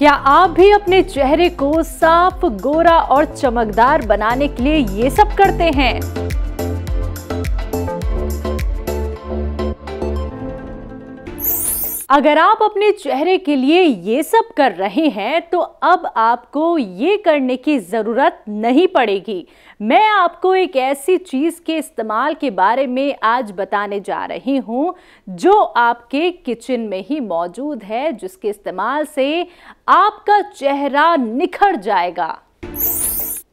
क्या आप भी अपने चेहरे को साफ़, गोरा और चमकदार बनाने के लिए ये सब करते हैं? अगर आप अपने चेहरे के लिए ये सब कर रहे हैं तो अब आपको ये करने की ज़रूरत नहीं पड़ेगी। मैं आपको एक ऐसी चीज़ के इस्तेमाल के बारे में आज बताने जा रही हूँ, जो आपके किचन में ही मौजूद है, जिसके इस्तेमाल से आपका चेहरा निखर जाएगा।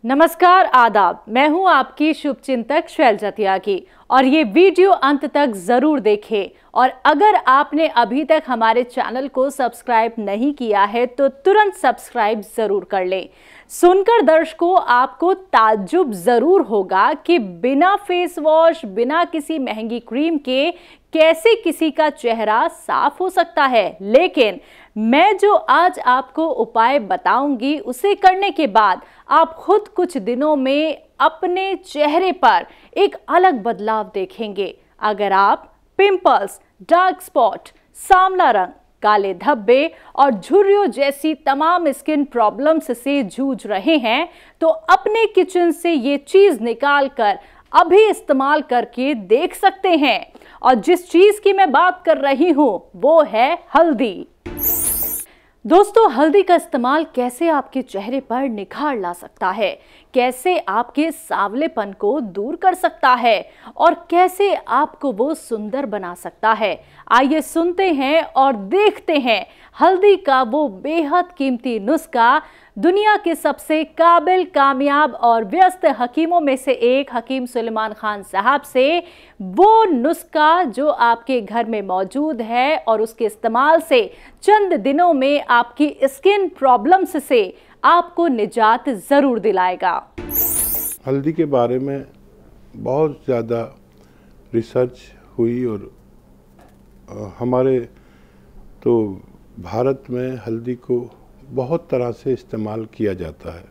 नमस्कार, आदाब। मैं हूँ आपकी शुभचिंतक शैलजा त्यागी और ये वीडियो अंत तक ज़रूर देखें। और अगर आपने अभी तक हमारे चैनल को सब्सक्राइब नहीं किया है तो तुरंत सब्सक्राइब ज़रूर कर लें। सुनकर दर्शकों, आपको ताज्जुब ज़रूर होगा कि बिना फेस वॉश बिना किसी महँगी क्रीम के कैसे किसी का चेहरा साफ़ हो सकता है। लेकिन मैं जो आज आपको उपाय बताऊँगी, उसे करने के बाद आप खुद कुछ दिनों में अपने चेहरे पर एक अलग बदलाव देखेंगे। अगर आप पिंपल्स डार्क स्पॉट सामला रंग, काले धब्बे और झुर्रियों जैसी तमाम स्किन प्रॉब्लम्स से जूझ रहे हैं तो अपने किचन से ये चीज़ निकाल कर अभी इस्तेमाल करके देख सकते हैं। और जिस चीज़ की मैं बात कर रही हूँ, वो है हल्दी। दोस्तों, हल्दी का इस्तेमाल कैसे आपके चेहरे पर निखार ला सकता है? कैसे आपके सांवलेपन को दूर कर सकता है? और कैसे आपको वो सुंदर बना सकता है? आइए सुनते हैं और देखते हैं हल्दी का वो बेहद कीमती नुस्खा। दुनिया के सबसे काबिल कामयाब और व्यस्त हकीमों में से एक हकीम सुलेमान खान साहब से वो नुस्खा जो आपके घर में मौजूद है और उसके इस्तेमाल से चंद दिनों में आपकी स्किन प्रॉब्लम्स से आपको निजात ज़रूर दिलाएगा। हल्दी के बारे में बहुत ज़्यादा रिसर्च हुई और हमारे तो भारत में हल्दी को बहुत तरह से इस्तेमाल किया जाता है।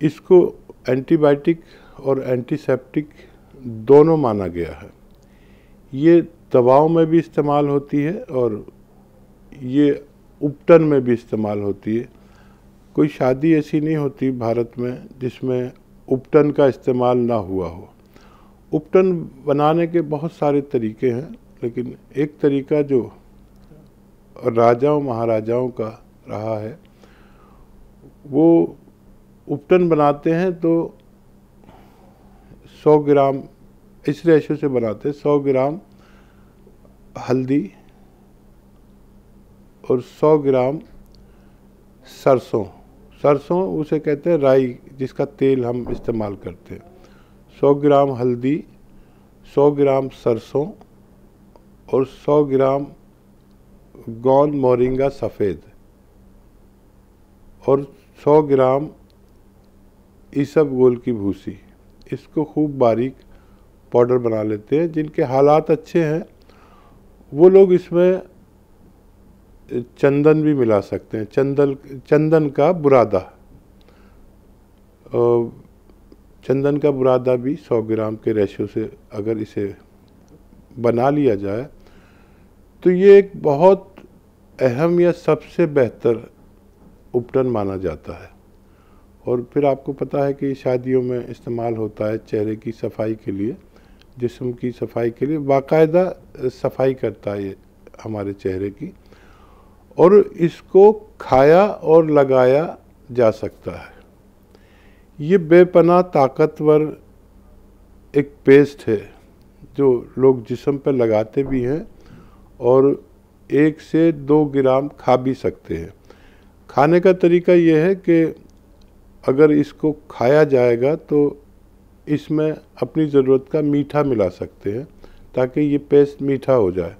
इसको एंटीबायोटिक और एंटीसेप्टिक दोनों माना गया है। ये दवाओं में भी इस्तेमाल होती है और ये उपटन में भी इस्तेमाल होती है। कोई शादी ऐसी नहीं होती भारत में जिसमें उपटन का इस्तेमाल ना हुआ हो। उपटन बनाने के बहुत सारे तरीके हैं। लेकिन एक तरीका जो राजाओं, महाराजाओं का रहा है, वो उपटन बनाते हैं तो 100 ग्राम इस रेशो से बनाते हैं 100 ग्राम हल्दी और 100 ग्राम सरसों। सरसों उसे कहते हैं राई, जिसका तेल हम इस्तेमाल करते हैं। 100 ग्राम हल्दी 100 ग्राम सरसों और 100 ग्राम गौन मोरिंगा सफ़ेद और 100 ग्राम ईसब गोल की भूसी। इसको खूब बारीक पाउडर बना लेते हैं, जिनके हालात अच्छे हैं। वो लोग इसमें चंदन भी मिला सकते हैं। चंदन चंदन का बुरादा। चंदन का बुरादा भी 100 ग्राम के रेशो से अगर इसे बना लिया जाए तो ये एक बहुत अहम या सबसे बेहतर उपटन माना जाता है। और फिर आपको पता है कि शादियों में इस्तेमाल होता है चेहरे की सफ़ाई के लिए, जिसम की सफ़ाई के लिए। बाकायदा सफ़ाई करता है ये हमारे चेहरे की। और इसको खाया और लगाया जा सकता है। ये बेपना ताकतवर एक पेस्ट है, जो लोग जिसम पर लगाते भी हैं और एक से दो ग्राम खा भी सकते हैं। खाने का तरीका यह है कि अगर इसको खाया जाएगा तो इसमें अपनी ज़रूरत का मीठा मिला सकते हैं ताकि ये पेस्ट मीठा हो जाए।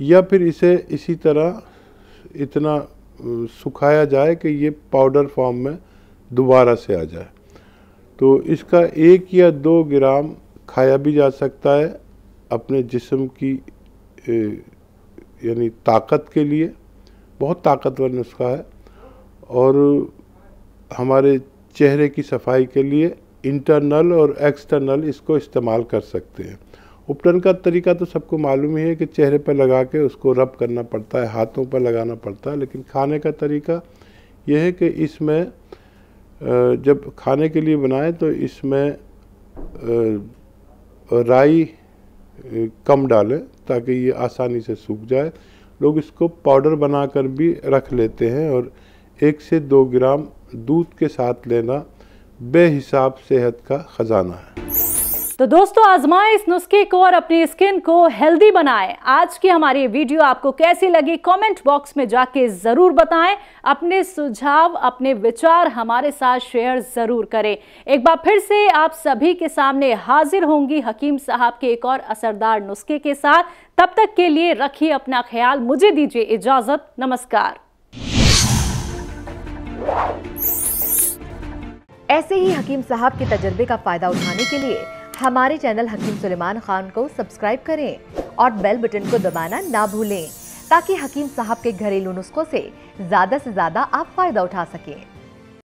या फिर इसे इसी तरह इतना सुखाया जाए कि ये पाउडर फॉर्म में दोबारा से आ जाए। तो इसका एक या दो ग्राम खाया भी जा सकता है अपने जिस्म की यानी ताकत के लिए, बहुत ताकतवर नुस्खा है। और हमारे चेहरे की सफ़ाई के लिए इंटरनल और एक्सटर्नल इसको इस्तेमाल कर सकते हैं। उपटन का तरीका तो सबको मालूम ही है कि चेहरे पर लगा के उसको रब करना पड़ता है, हाथों पर लगाना पड़ता है, लेकिन खाने का तरीका यह है कि इसमें जब खाने के लिए बनाए तो इसमें राई कम डालें ताकि ये आसानी से सूख जाए। लोग इसको पाउडर बनाकर भी रख लेते हैं और एक से दो ग्राम दूध के साथ लेना बेहिसाब सेहत का ख़जाना है। तो दोस्तों, आजमाएँ इस नुस्खे को और अपनी स्किन को हेल्दी बनाएँ। आज की हमारी वीडियो आपको कैसी लगी, कमेंट बॉक्स में जाके ज़रूर बताएँ। अपने सुझाव, अपने विचार हमारे साथ शेयर ज़रूर करें। एक बार फिर से आप सभी के सामने हाजिर होंगी हकीम साहब के एक और असरदार नुस्खे के साथ। तब तक के लिए रखिए अपना ख्याल, मुझे दीजिए इजाज़त। नमस्कार। ऐसे ही हकीम साहब के तजर्बे का फ़ायदा उठाने के लिए हमारे चैनल हकीम सुलेमान खान को सब्सक्राइब करें और बेल बटन को दबाना ना भूलें, ताकि हकीम साहब के घरेलू नुस्खों से ज़्यादा से ज़्यादा आप फ़ायदा उठा सकें।